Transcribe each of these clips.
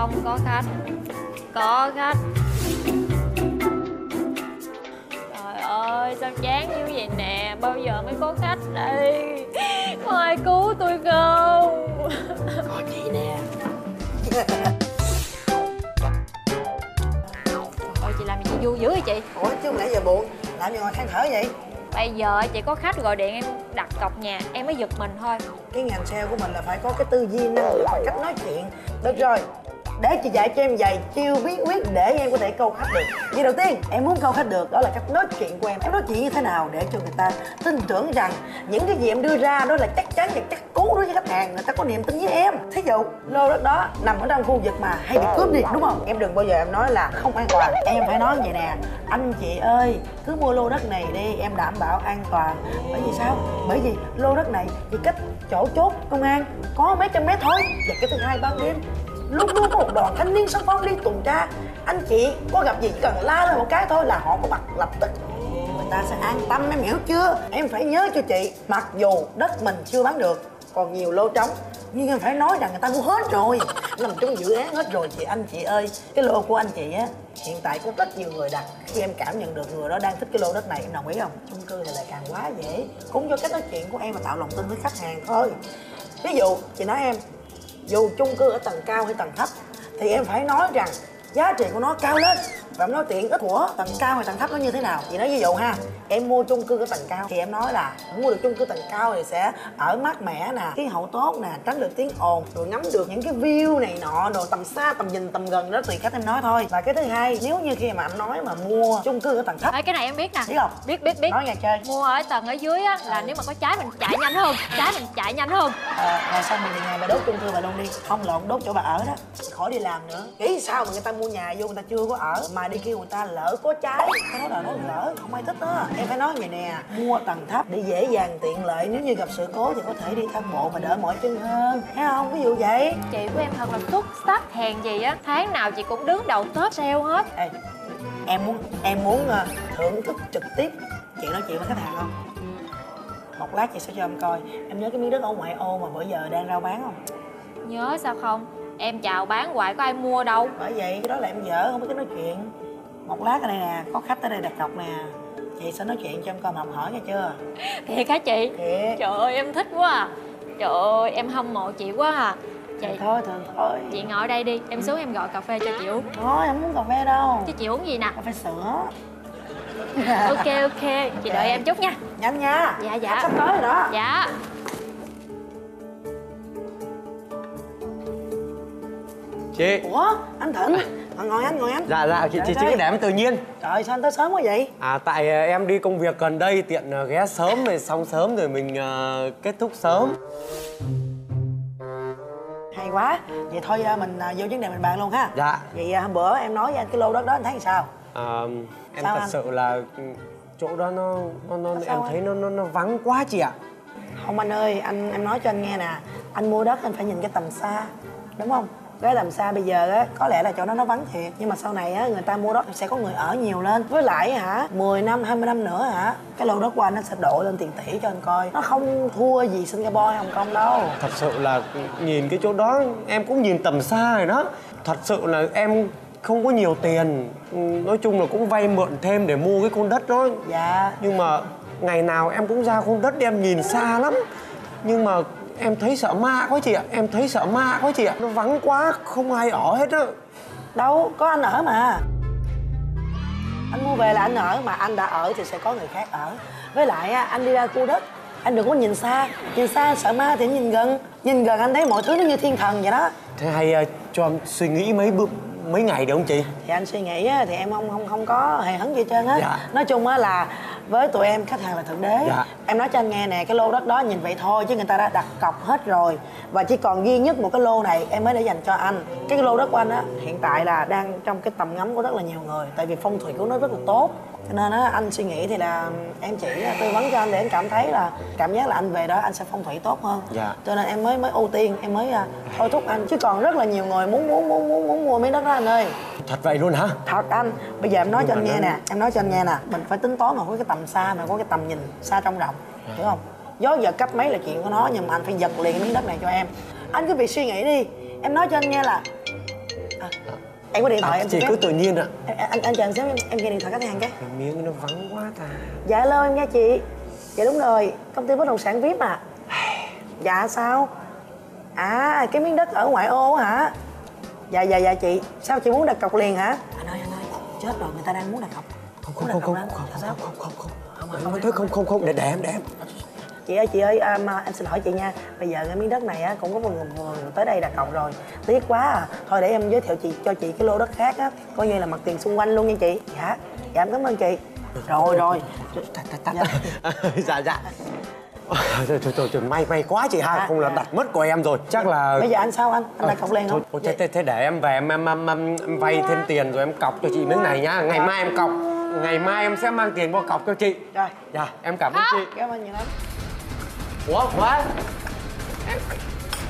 không? Có khách. Có khách. Trời ơi sao chán như vậy nè? Bao giờ mới có khách đây? Có ai cứu tôi không? Có chị nè. Ôi chị làm gì chị vui dữ vậy chị? Ủa chứ nãy giờ buồn? Làm gì ngồi than thở vậy? Bây giờ chị có khách gọi điện em đặt cọc nhà em mới giật mình thôi. Cái ngành sale của mình là phải có cái tư duy năng lực phải cách nói chuyện. Được rồi để chị dạy cho em vài chiêu bí quyết để em có thể câu khách được. Vì đầu tiên, em muốn câu khách được đó là cách nói chuyện của em. Em nói chuyện như thế nào để cho người ta tin tưởng rằng những cái gì em đưa ra đó là chắc chắn và chắc cú đối với khách hàng, người ta có niềm tin với em. Thí dụ, lô đất đó nằm ở trong khu vực mà hay bị cướp đi, đúng không? Em đừng bao giờ em nói là không an toàn. Em phải nói vậy nè, anh chị ơi, cứ mua lô đất này đi, em đảm bảo an toàn. Bởi vì sao? Bởi vì lô đất này thì cách chỗ chốt công an có mấy trăm mét thôi. Và cái thứ hai ban đêm luôn luôn có một đoàn thanh niên sân phong đi tuần tra. Anh chị có gặp gì, chỉ cần la lên một cái thôi là họ có mặt lập tức. Người ta sẽ an tâm, em hiểu chưa? Em phải nhớ cho chị, mặc dù đất mình chưa bán được, còn nhiều lô trống. Nhưng em phải nói rằng người ta mua hết rồi. Nằm trong dự án hết rồi chị, anh chị ơi. Cái lô của anh chị á, hiện tại có rất nhiều người đặt. Khi em cảm nhận được người đó đang thích cái lô đất này, em đồng ý không? Chung cư thì lại càng quá dễ. Cũng do cách nói chuyện của em mà tạo lòng tin với khách hàng thôi. Ví dụ, chị nói em dù chung cư ở tầng cao hay tầng thấp, thì em phải nói rằng giá trị của nó cao lên và em nói tiện ích của tầng cao hay tầng thấp nó như thế nào? Chị nói ví dụ ha em mua chung cư ở tầng cao thì em nói là mua được chung cư tầng cao thì sẽ ở mát mẻ nè khí hậu tốt nè tránh được tiếng ồn rồi ngắm được những cái view này nọ rồi tầm xa tầm nhìn tầm gần đó tùy cách em nói thôi. Và cái thứ hai nếu như khi mà em nói mà mua chung cư ở tầng thấp Ê, cái này em biết nè. Biết không? Biết biết biết. Nói nghe chơi. Mua ở tầng ở dưới á là nếu mà có trái mình chạy nhanh hơn trái mình chạy nhanh hơn à, rồi xong mình về nhà bà đốt chung cư bà luôn đi. Không lộn đốt chỗ bà ở đó. Khỏi đi làm nữa. Nghĩ sao mà người ta mua nhà vô người ta chưa có ở. Mà đi kêu người ta lỡ có trái. Cái đó là nó lỡ không ai thích đó. Em phải nói vậy nè mua tầng thấp để dễ dàng tiện lợi nếu như gặp sự cố thì có thể đi thang bộ mà đỡ mỏi chân hơn. Thấy không? Ví dụ vậy. Chị của em thật là xuất sắc hèn gì á tháng nào chị cũng đứng đầu top sale hết. Ê, em muốn em muốn ờ, thưởng thức trực tiếp. Chuyện nói chuyện với khách hàng không? Một lát chị sẽ cho em coi. Em nhớ cái miếng đất ở ngoại ô mà bữa giờ đang rao bán không? Nhớ sao không em chào bán hoài có ai mua đâu. Bởi vậy cái đó là em dở không biết cái nói chuyện. Một lát ở đây nè có khách tới đây đặt cọc nè. Chị sẽ nói chuyện cho em coi mà học hỏi nghe chưa? Thiệt hả chị? Thiệt. Trời ơi em thích quá à. Trời ơi em hâm mộ chị quá à. Chị Thường thôi thường thôi. Chị ngồi đây đi em xuống em gọi cà phê cho chị uống thôi em không muốn cà phê đâu. Chứ chị uống gì nè? Cà phê sữa. Ok ok. Chị đợi em chút nha. Nhanh nha. Dạ, dạ. sắp tới rồi đó. Dạ chị. Ủa anh thịnh. Ờ, ngồi anh ngồi anh. Dạ dạ chị chị chị ơi. để em tự nhiên. Trời sao anh tới sớm quá vậy? À tại ờ, em đi công việc gần đây tiện ờ, ghé sớm rồi xong sớm rồi mình ờ, kết thúc sớm. Hay quá. Vậy thôi à, mình à, vô vấn đề mình bàn luôn ha. Dạ. Vậy à, hôm bữa em nói với anh cái lô đất đó anh thấy làm sao? À, em Sao thật anh? sự là chỗ đó nó nó, nó em anh? thấy nó nó nó vắng quá chị ạ. Không anh ơi anh em nói cho anh nghe nè. Anh mua đất anh phải nhìn cái tầm xa đúng không cái tầm xa bây giờ á có lẽ là chỗ đó nó vắng thiệt. Nhưng mà sau này á người ta mua đất sẽ có người ở nhiều lên. Với lại hả 10 năm 20 năm nữa hả cái lô đất của anh nó sẽ độ lên tiền tỷ cho anh coi. Nó không thua gì Singapore hay Hồng Kông đâu. Thật sự là nhìn cái chỗ đó em cũng nhìn tầm xa rồi đó. Thật sự là em không có nhiều tiền. Nói chung là cũng vay mượn thêm để mua cái con đất đó. Dạ. Nhưng mà ngày nào em cũng ra con đất em nhìn xa lắm. Nhưng mà em thấy sợ ma quá chị ạ. Em thấy sợ ma quá chị ạ. Nó vắng quá không ai ở hết á. Đâu có anh ở mà. Anh mua về là anh ở mà anh đã ở thì sẽ có người khác ở. Với lại anh đi ra khu đất anh đừng có nhìn xa. Nhìn xa sợ ma thì nhìn gần. Nhìn gần anh thấy mọi thứ nó như thiên thần vậy đó. Thế hay ờ, cho em suy nghĩ mấy bữa mấy ngày được không chị? Thì anh suy nghĩ á, thì em không không không có hề hấn gì hết trơn á. Dạ. nói chung á là với tụi em khách hàng là thượng đế. Dạ. em nói cho anh nghe nè cái lô đất đó nhìn vậy thôi chứ người ta đã đặt cọc hết rồi. Và chỉ còn duy nhất một cái lô này em mới để dành cho anh. Cái lô đất của anh á hiện tại là đang trong cái tầm ngắm của rất là nhiều người tại vì phong thủy của nó rất là tốt cho nên á anh suy nghĩ thì là em chỉ là tư vấn cho anh để anh cảm thấy là cảm giác là anh về đó anh sẽ phong thủy tốt hơn. Dạ. cho nên em mới mới ưu tiên em mới à, thôi thúc anh. Chứ còn rất là nhiều người muốn muốn muốn muốn muốn mua miếng đất đó anh ơi. Thật vậy luôn hả? Thật anh. Bây giờ em nói Nhưng cho anh nghe nó- nè em nói cho anh nghe nè. Mình phải tính toán mà có cái tầm xa mà có cái tầm nhìn xa trong rộng hiểu không? Gió giật cấp mấy là chuyện của nó nhưng mà anh phải giật liền miếng đất này cho em. Anh cứ việc suy nghĩ đi. Em nói cho anh nghe là em có điện thoại em chị cứ tự nhiên ạ Em- anh anh chờ em xíu em, em nghe điện thoại khách hàng cái cái miếng nó vắng quá ta dạ alo em nghe chị dạ đúng rồi công ty bất động sản vip à dạ sao à cái miếng đất ở ngoại ô hả dạ dạ dạ chị sao chị muốn đặt cọc liền hả anh ơi anh ơi chết rồi người ta đang muốn đặt cọc không Muốn không đặt không cọc không đó. không Dạ sao không không không không không không không không để để em để em chị ơi chị ơi à, mà em xin hỏi chị nha. Bây giờ cái miếng đất này á cũng có một người, người tới đây đặt cọc rồi. Tiếc quá à. Thôi để em giới thiệu chị cho chị cái lô đất khác á. Coi như là mặt tiền xung quanh luôn nha chị. Dạ dạ em cảm ơn chị. Rồi rồi. Tắt dạ dạ. Trời trời trời trời may may quá chị hai À, không là à. đặt mất của em rồi. Chắc là bây giờ anh sao anh? Anh đặt cọc liền không? thôi thế, thế, thế để em về em, em, em, em, em vay thêm tiền rồi em cọc cho chị miếng này nhá ngày mai em cọc. Ngày mai em sẽ mang tiền qua cọc cho chị. Rồi. Dạ em cảm ơn chị. cảm ơn nhiều lắm ủa quá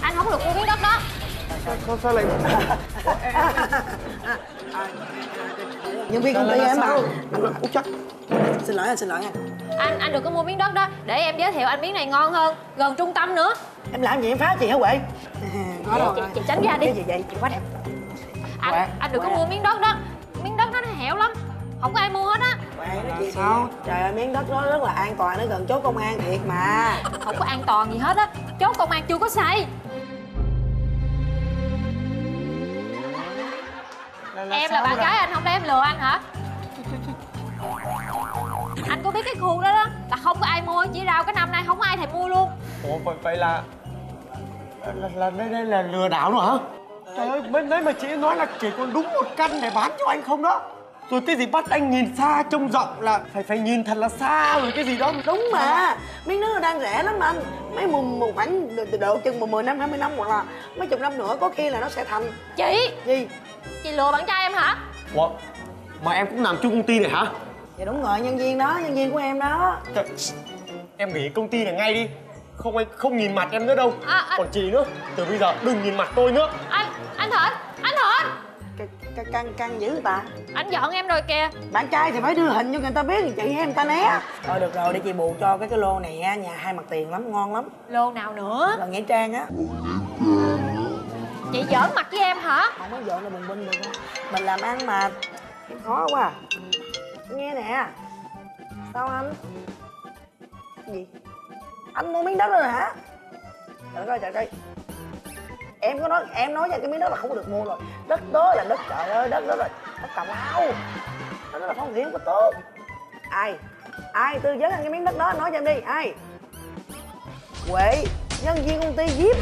anh không được mua miếng đất đó. Sao sao lại nhân viên công ty em mà sao? anh Út chắc. Xin lỗi anh xin lỗi anh. Anh anh đừng có mua miếng đất đó. Để em giới thiệu anh miếng này ngon hơn gần trung tâm nữa. Em làm gì em phá chị hả có chị, rồi chị, chị tránh ra đi. Cái gì vậy? Chị quá đẹp. Anh anh đừng có mua miếng đất đó. Miếng đất đó nó hẻo lắm. Không có ai mua hết á quệ nói chuyện sao? trời ơi miếng đất nó rất là an toàn nó gần chốt công an thiệt mà. Không có an toàn gì hết á. Chốt công an chưa có xây. Em là bạn gái anh không lẽ em lừa anh hả? Anh có biết cái khu đó đó là không có ai mua chỉ rau cái năm nay không có ai thèm mua luôn. Ủa vậy, vậy là là, là đây đây là lừa đảo nữa hả? Trời ơi bên đấy mà chị nói là chỉ còn đúng một căn để bán cho anh không đó rồi cái gì bắt anh nhìn xa trông rộng là phải phải nhìn thật là xa rồi cái gì đó. Đúng mà miếng đất nó đang rẻ lắm anh. Mấy một, một khoảng độ, độ chừng một mười năm 20 năm hoặc là mấy chục năm nữa có khi là nó sẽ thành. Chị? Gì? Chị lừa bạn trai em hả? Ủa mà em cũng làm chung công ty này hả? Dạ đúng rồi nhân viên đó nhân viên của em đó. Trời, em nghỉ công ty này ngay đi. Không anh không nhìn mặt em nữa đâu. À, à. còn chị nữa. Từ bây giờ đừng nhìn mặt tôi nữa. Anh anh anh thịnh Ca- căng căng dữ ta anh giận em rồi kìa. Bạn trai thì phải đưa hình cho người ta biết chị người ta né. Thôi được rồi để chị bù cho cái cái lô này á nhà hai mặt tiền lắm ngon lắm. Lô nào nữa? Là nghĩa trang á. Chị giỡn mặt với em hả? Không có dọn là bùng binh được không mình làm ăn mà. Khó quá à. nghe nè. Sao anh? Gì? Anh mua miếng đất rồi hả? Trời ơi trời ơi em có nói em nói ra cái miếng đất là không có được mua rồi. Đất đó là đất, trời ơi, đất đó là đất tào lao. Đất đó là phong thủy của tốt. Ai? Ai tư vấn anh cái miếng đất đó? Nói cho em đi. Ai? Huệ, nhân viên công ty vip